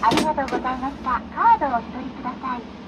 ありがとうございました。カードをお取りください。